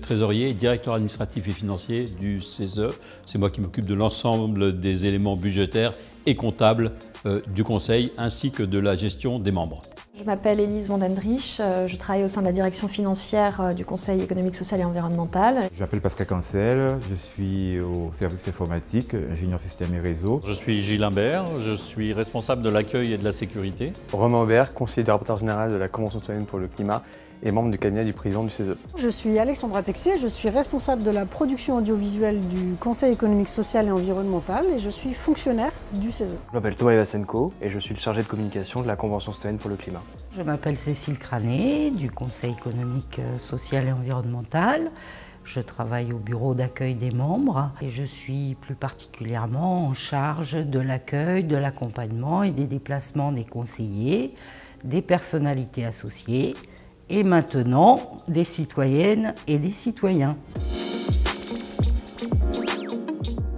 Trésorier, directeur administratif et financier du CESE. C'est moi qui m'occupe de l'ensemble des éléments budgétaires et comptables euh, du Conseil ainsi que de la gestion des membres. Je m'appelle Elise Vandendrich, euh, je travaille au sein de la direction financière euh, du Conseil économique, social et environnemental. Je m'appelle Pascal Cancel, je suis au service informatique, ingénieur système et réseau. Je suis Gilles Imbert, je suis responsable de l'accueil et de la sécurité. Romain Aubert, conseiller du rapporteur général de la Convention citoyenne pour le climat et membre du cabinet du président du CESE. Je suis Alexandra Texier, je suis responsable de la production audiovisuelle du Conseil économique, social et environnemental et je suis fonctionnaire du CESE. Je m'appelle Thomas Ivasenko et je suis le chargé de communication de la Convention citoyenne pour le climat. Je m'appelle Cécile Crané du Conseil économique, social et environnemental. Je travaille au bureau d'accueil des membres et je suis plus particulièrement en charge de l'accueil, de l'accompagnement et des déplacements des conseillers, des personnalités associées, et maintenant des citoyennes et des citoyens.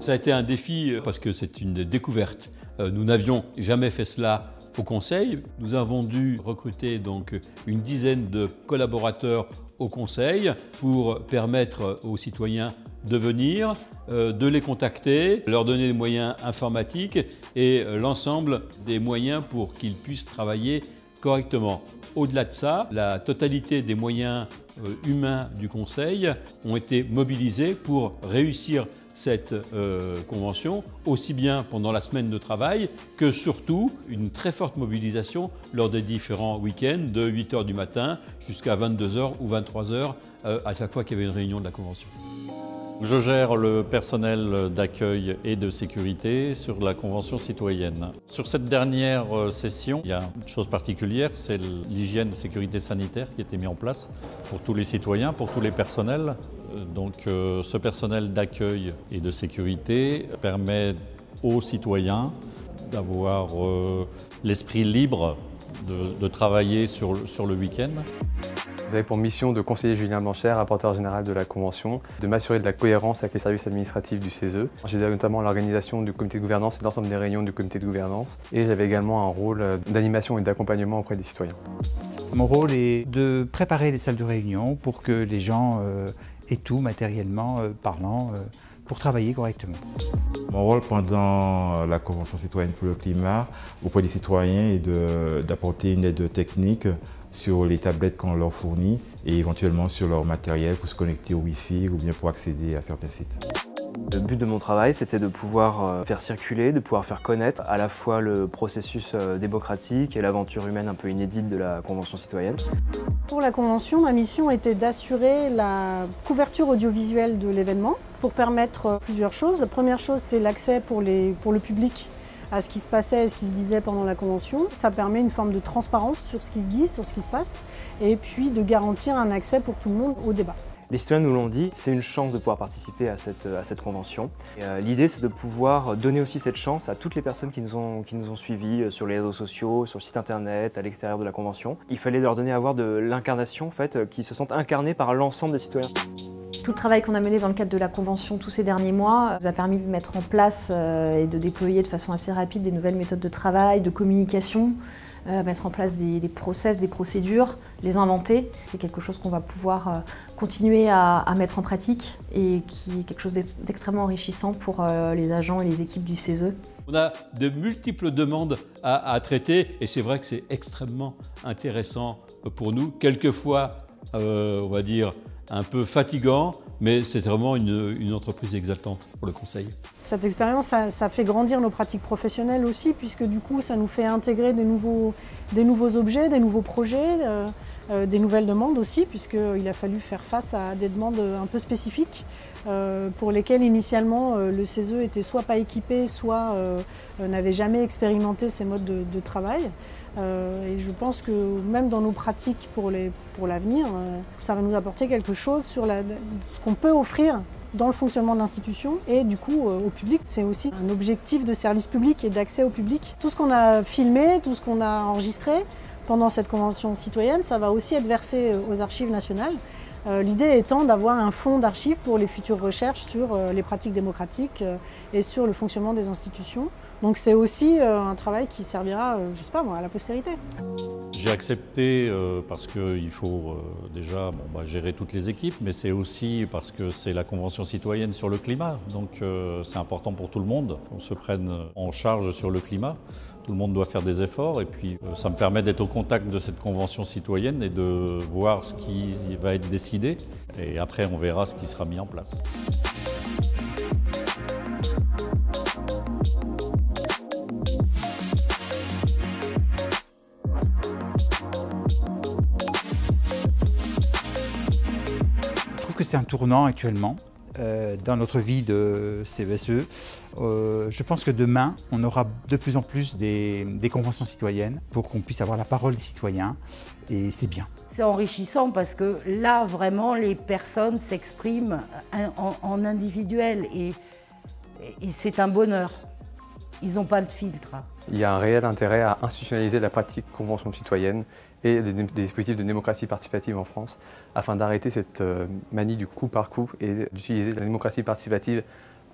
Ça a été un défi parce que c'est une découverte. Euh, nous n'avions jamais fait cela au Conseil. Nous avons dû recruter donc une dizaine de collaborateurs au Conseil pour permettre aux citoyens de venir, euh, de les contacter, leur donner des moyens informatiques et euh, l'ensemble des moyens pour qu'ils puissent travailler correctement. Au-delà de ça, la totalité des moyens euh, humains du Conseil ont été mobilisés pour réussir cette euh, convention, aussi bien pendant la semaine de travail que surtout une très forte mobilisation lors des différents week-ends de 8h du matin jusqu'à 22h ou 23h euh, à chaque fois qu'il y avait une réunion de la convention. Je gère le personnel d'accueil et de sécurité sur la Convention citoyenne. Sur cette dernière euh, session, il y a une chose particulière, c'est l'hygiène sécurité sanitaire qui a été mise en place pour tous les citoyens, pour tous les personnels. Euh, donc euh, ce personnel d'accueil et de sécurité permet aux citoyens d'avoir l'esprit libre de, travailler sur le week-end. J'avais pour mission de conseiller Julien Blanchère, rapporteur général de la Convention, de m'assurer de la cohérence avec les services administratifs du CESE. J'aidais notamment l'organisation du comité de gouvernance et l'ensemble des réunions du comité de gouvernance. Et j'avais également un rôle d'animation et d'accompagnement auprès des citoyens. Mon rôle est de préparer les salles de réunion pour que les gens euh, aient tout matériellement euh, parlant euh, pour travailler correctement. Mon rôle pendant la Convention citoyenne pour le climat auprès des citoyens est d'apporter une aide technique sur les tablettes qu'on leur fournit et éventuellement sur leur matériel pour se connecter au Wi-Fi ou bien pour accéder à certains sites. Le but de mon travail, c'était de pouvoir euh, faire circuler, de pouvoir faire connaître à la fois le processus euh, démocratique et l'aventure humaine un peu inédite de la Convention citoyenne. Pour la Convention, ma mission était d'assurer la couverture audiovisuelle de l'événement pour permettre euh, plusieurs choses. La première chose, c'est l'accès pour, pour le public à ce qui se passait et ce qui se disait pendant la Convention. Ça permet une forme de transparence sur ce qui se dit, sur ce qui se passe, et puis de garantir un accès pour tout le monde au débat. Les citoyens nous l'ont dit, c'est une chance de pouvoir participer à cette, convention. Euh, l'idée, c'est de pouvoir donner aussi cette chance à toutes les personnes qui nous, ont, qui euh, sur les réseaux sociaux, sur le site internet, à l'extérieur de la convention. Il fallait leur donner à voir de l'incarnation, en fait, euh, qui se sentent incarnés par l'ensemble des citoyens. Tout le travail qu'on a mené dans le cadre de la Convention tous ces derniers mois nous a permis de mettre en place et de déployer de façon assez rapide des nouvelles méthodes de travail, de communication, euh, mettre en place des, process, des procédures, les inventer. C'est quelque chose qu'on va pouvoir euh, continuer à, mettre en pratique et qui est quelque chose d'extrêmement enrichissant pour euh, les agents et les équipes du CESE. On a de multiples demandes à, traiter et c'est vrai que c'est extrêmement intéressant pour nous. Quelquefois, on va dire, un peu fatigant, mais c'est vraiment une, entreprise exaltante pour le conseil. Cette expérience, ça, fait grandir nos pratiques professionnelles aussi, puisque du coup, ça nous fait intégrer des nouveaux, des nouveaux objets, des nouveaux projets, euh, euh, des nouvelles demandes aussi, puisqu'il a fallu faire face à des demandes un peu spécifiques, euh, pour lesquelles initialement le CESE était soit pas équipé, soit n'avait jamais expérimenté ces modes de travail. Euh, et je pense que même dans nos pratiques pour l'avenir, euh, ça va nous apporter quelque chose sur ce qu'on peut offrir dans le fonctionnement de l'institution et du coup euh, au public. C'est aussi un objectif de service public et d'accès au public. Tout ce qu'on a filmé, tout ce qu'on a enregistré pendant cette convention citoyenne, ça va aussi être versé aux archives nationales. L'idée étant d'avoir un fonds d'archives pour les futures recherches sur les pratiques démocratiques et sur le fonctionnement des institutions. Donc c'est aussi euh, un travail qui servira, euh, je sais pas à la postérité. J'ai accepté euh, parce qu'il faut euh, déjà bah, gérer toutes les équipes, mais c'est aussi parce que c'est la Convention citoyenne sur le climat. Donc euh, c'est important pour tout le monde qu'on se prenne en charge sur le climat. Tout le monde doit faire des efforts et puis ça me permet d'être au contact de cette Convention citoyenne et de voir ce qui va être décidé. Et après on verra ce qui sera mis en place. C'est un tournant actuellement euh, dans notre vie de CVSE. Euh, je pense que demain, on aura de plus en plus des, conventions citoyennes pour qu'on puisse avoir la parole des citoyens et c'est bien. C'est enrichissant parce que là, vraiment, les personnes s'expriment en, individuel et, et c'est un bonheur. Ils n'ont pas de filtre. Il y a un réel intérêt à institutionnaliser la pratique convention citoyenne et des, dispositifs de démocratie participative en France afin d'arrêter cette euh, manie du coup par coup et d'utiliser la démocratie participative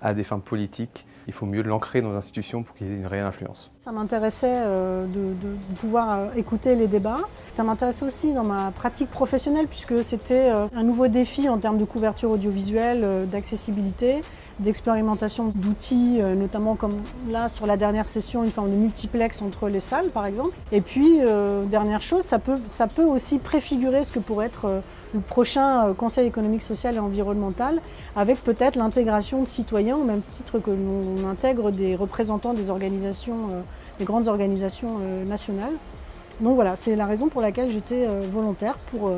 à des fins politiques. Il faut mieux l'ancrer dans les institutions pour qu'ils aient une réelle influence. Ça m'intéressait euh, de, pouvoir euh, écouter les débats. Ça m'intéressait aussi dans ma pratique professionnelle puisque c'était un nouveau défi en termes de couverture audiovisuelle, d'accessibilité d'expérimentation d'outils, euh, notamment comme là sur la dernière session, une forme de multiplex entre les salles par exemple. Et puis, euh, dernière chose, ça peut, ça peut aussi préfigurer ce que pourrait être euh, le prochain Conseil économique, social et environnemental, avec peut-être l'intégration de citoyens, au même titre que l'on intègre des représentants des organisations, des grandes organisations nationales. Donc voilà, c'est la raison pour laquelle j'étais volontaire pour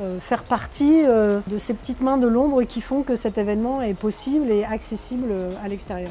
euh, faire partie euh, de ces petites mains de l'ombre qui font que cet événement est possible et accessible euh, à l'extérieur.